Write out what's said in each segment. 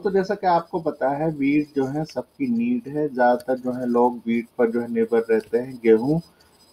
तो जैसा कि आपको पता है, वीट जो है सबकी नीड है। ज़्यादातर जो है लोग वीट पर जो है निर्भर रहते हैं, गेहूँ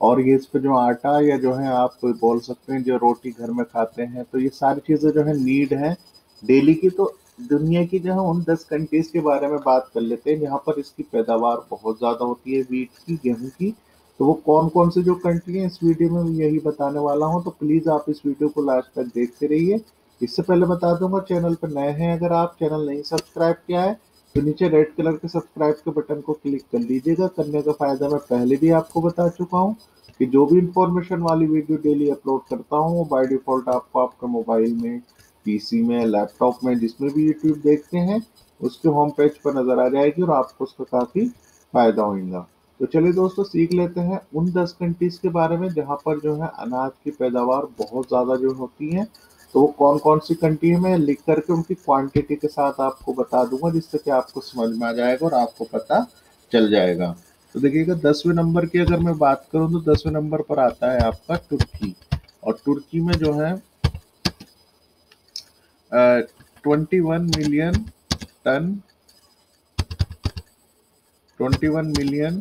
और ये इस पर जो आटा या जो है आप बोल सकते हैं, जो रोटी घर में खाते हैं तो ये सारी चीज़ें जो है नीड है। डेली की तो दुनिया की जो है उन दस कंट्रीज़ के बारे में बात कर लेते हैं, जहाँ पर इसकी पैदावार बहुत ज़्यादा होती है, वीट की, गेहूँ की। तो वो कौन कौन सी जो कंट्री है, इस वीडियो में यही बताने वाला हूँ तो प्लीज़ आप इस वीडियो को लास्ट तक देखते रहिए। इससे पहले बता दूँगा, चैनल पर नए हैं अगर आप, चैनल नहीं सब्सक्राइब किया है तो नीचे रेड कलर के सब्सक्राइब के बटन को क्लिक कर लीजिएगा। करने का फ़ायदा मैं पहले भी आपको बता चुका हूँ कि जो भी इंफॉर्मेशन वाली वीडियो डेली अपलोड करता हूँ, वो बाय डिफ़ॉल्ट आपको आपके मोबाइल में पीसी में लैपटॉप में, जिसमें भी यूट्यूब देखते हैं, उसके होम पेज पर नज़र आ जाएगी और आपको उसका काफ़ी फ़ायदा होगा तो चलिए दोस्तों, सीख लेते हैं उन दस कंट्रीज़ के बारे में जहाँ पर जो है अनाज की पैदावार बहुत ज़्यादा जो होती है तो कौन कौन सी कंट्री है मैं लिख करके उनकी क्वांटिटी के साथ आपको बता दूँगा, जिससे कि आपको समझ में आ जाएगा और आपको पता चल जाएगा। तो देखिएगा, दसवें नंबर की अगर मैं बात करूँ तो दसवें नंबर पर आता है आपका तुर्की। और तुर्की में जो है twenty one million ton, twenty one million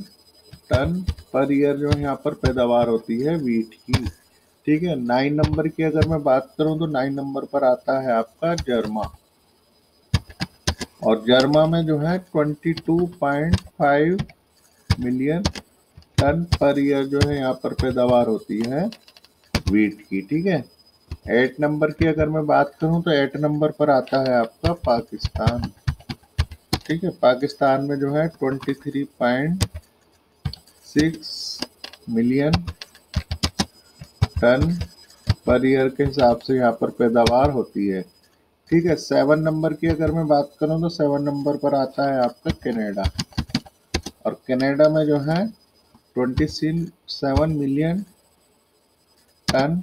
ton per year जो है यहाँ पर पैदावार होती है वीट की। ठीक है नाइन नंबर की अगर मैं बात करूँ तो नाइन नंबर पर आता है आपका जर्मा। और जर्मा में जो है twenty two point five million ton per year जो है यहाँ पर पैदावार होती है वीट की, ठीक है? एट नंबर की अगर मैं बात करूँ तो एट नंबर पर आता है आपका पाकिस्तान। ठीक है, पाकिस्तान में जो है twenty three point six million ton per year के हिसाब से यहाँ पर पैदावार होती है। ठीक है सेवन नंबर की अगर मैं बात करूँ तो सेवन नंबर पर आता है आपका कनाडा और कनाडा में जो है twenty seven million ton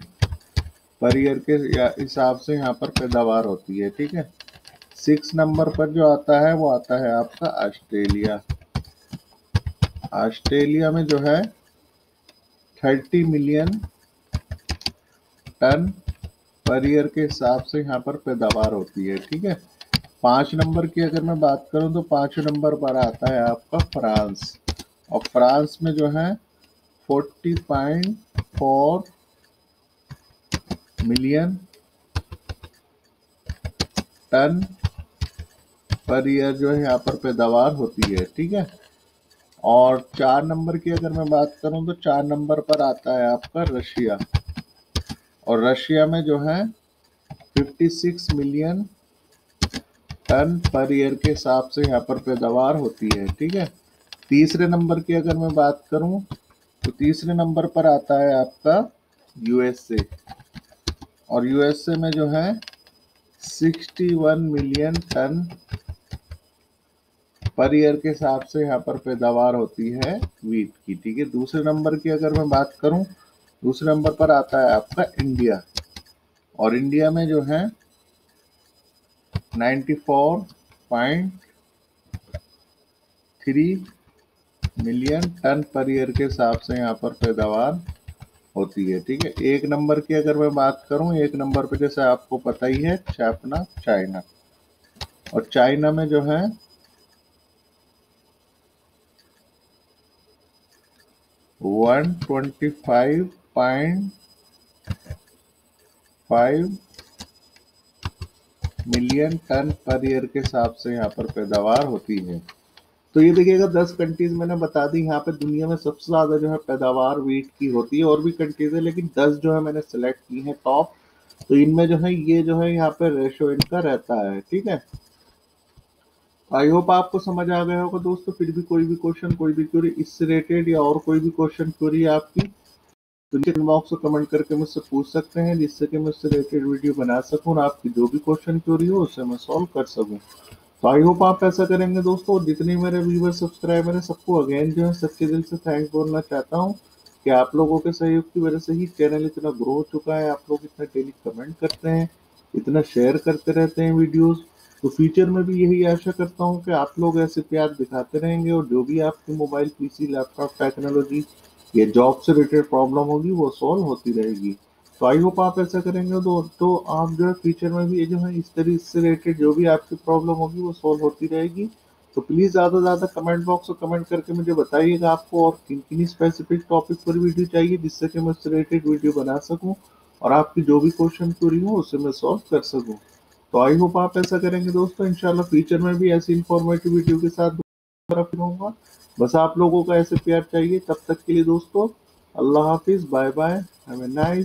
per year के हिसाब से यहाँ पर पैदावार होती है, ठीक है? सिक्स नंबर पर जो आता है, वो आता है आपका ऑस्ट्रेलिया ऑस्ट्रेलिया में जो है thirty million ton per year के हिसाब से यहाँ पर पैदावार होती है, ठीक है? पाँच नंबर की अगर मैं बात करूँ तो पाँच नंबर पर आता है आपका फ्रांस। और फ्रांस में जो है forty point four million ton per year जो है यहाँ पर पैदावार होती है, ठीक है? और चार नंबर की अगर मैं बात करूँ तो चार नंबर पर आता है आपका रशिया। और रशिया में जो है 56 मिलियन टन पर ईयर के हिसाब से यहाँ पर पैदावार होती है, ठीक है? तीसरे नंबर की अगर मैं बात करूँ तो तीसरे नंबर पर आता है आपका यूएसए और यूएसए में जो है 61 मिलियन टन पर ईयर के हिसाब से यहाँ पर पैदावार होती है वीट की, ठीक है? दूसरे नंबर की अगर मैं बात करूँ दूसरे नंबर पर आता है आपका इंडिया। और इंडिया में जो है 94.3 मिलियन टन पर ईयर के हिसाब से यहाँ पर पैदावार होती है, ठीक है? एक नंबर की अगर मैं बात करूँ, एक नंबर पे जैसे आपको पता ही है चापना चाइना। और चाइना में जो है one twenty five point five million ton per year के हिसाब से यहाँ पर पैदावार होती है। तो ये देखिएगा दस कंट्रीज़ मैंने बता दी, यहाँ पे दुनिया में सबसे ज़्यादा जो है पैदावार वीट की होती है, और भी कंट्रीज़ है, लेकिन दस जो है मैंने सेलेक्ट की है टॉप तो इनमें जो है, ये जो है यहाँ पे रेशो इनका रहता है, ठीक है? आई होप आपको समझ आ गया होगा दोस्तों, फिर भी कोई भी क्वेश्चन कोई भी क्यूरी इससे रिलेटेड या और कोई भी क्वेश्चन क्यूरी आपकी तो नीचे बॉक्स को कमेंट करके मुझसे पूछ सकते हैं, जिससे कि मैं उससे रिलेटेड वीडियो बना सकूँ और आपकी जो भी क्वेश्चन क्योरी हो, उसे मैं सॉल्व कर सकूँ। तो आई होप आप ऐसा करेंगे दोस्तों जितने मेरे व्यूवर सब्सक्राइबर हैं, सबको अगेन जो है सच्चे दिल से थैंक्स बोलना चाहता हूँ कि आप लोगों के सहयोग की वजह से ही चैनल इतना ग्रो हो चुका है। आप लोग इतना डेली कमेंट करते हैं, इतना शेयर करते रहते हैं वीडियोस तो फ्यूचर में भी यही आशा करता हूँ कि आप लोग ऐसे प्यार दिखाते रहेंगे और जो भी आपके मोबाइल पीसी लैपटॉप टेक्नोलॉजी या जॉब से रिलेटेड प्रॉब्लम होगी, वो सॉल्व होती रहेगी। तो आई होप आप ऐसा करेंगे तो तो आप जो है फ्यूचर में भी ये जो है इस तरह से रिलेटेड जो भी आपकी प्रॉब्लम होगी, वो सॉल्व होती रहेगी। तो प्लीज़ ज़्यादा से ज़्यादा कमेंट बॉक्स में कमेंट करके मुझे बताइएगा आपको और किन किन स्पेसिफिक टॉपिक पर वीडियो चाहिए जिससे कि मैं उससे रिलेटेड वीडियो बना सकूँ और आपकी जो भी क्वेश्चन क्वेरी हो, उसे मैं सॉल्व कर सकूँ। तो आई होप आप ऐसा करेंगे दोस्तों, इंशाल्लाह फ्यूचर में भी ऐसी इंफॉर्मेटिव वीडियो के साथ रहूँगा। बस आप लोगों का ऐसे प्यार चाहिए। तब तक के लिए दोस्तों, अल्लाह हाफिज़ bye bye have a nice